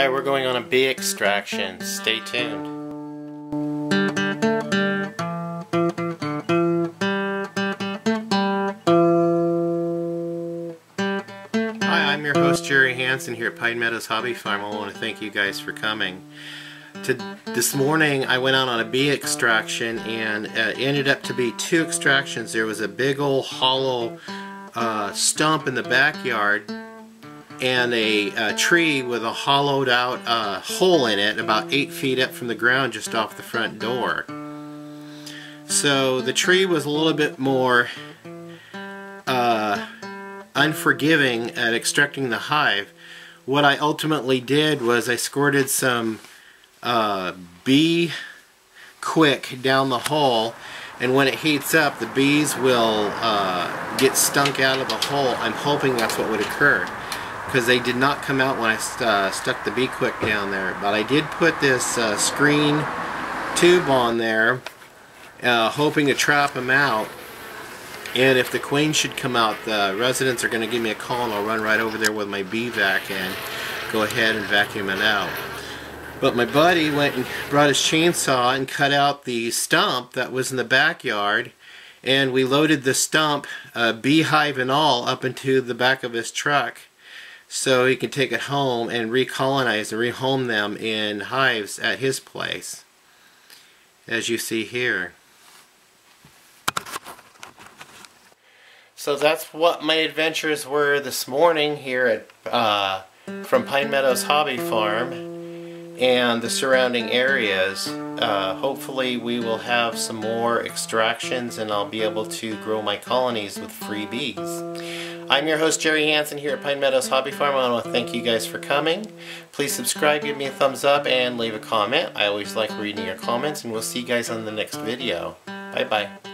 Alright, we're going on a bee extraction. Stay tuned. Hi, I'm your host Jerry Hansen here at Pine Meadows Hobby Farm. I want to thank you guys for coming. To, this morning I went out on a bee extraction and uh, ended up to be two extractions. There was a big old hollow uh, stump in the backyard and a, a, tree with a hollowed out uh, hole in it about eight feet up from the ground just off the front door. So the tree was a little bit more uh, unforgiving at extracting the hive. What I ultimately did was I squirted some uh, bee quick down the hole and when it heats up the bees will uh, get stunk out of the hole. I'm hoping that's what would occur because they did not come out when I st uh, stuck the Bee Quick down there. But I did put this uh, screen tube on there, uh, hoping to trap them out. And if the queen should come out, the residents are going to give me a call and I'll run right over there with my bee vac and go ahead and vacuum it out. But my buddy went and brought his chainsaw and cut out the stump that was in the backyard and we loaded the stump, uh, beehive and all, up into the back of his truck so he can take it home and recolonize and rehome them in hives at his place as you see here. So that's what my adventures were this morning here at uh, from Pine Meadows Hobby Farm and the surrounding areas uh, hopefully we will have some more extractions and I'll be able to grow my colonies with free bees I'm your host Jerry Hansen here at Pine Meadows Hobby Farm. I want to thank you guys for coming. Please subscribe, give me a thumbs up, and leave a comment. I always like reading your comments, and we'll see you guys on the next video. Bye-bye.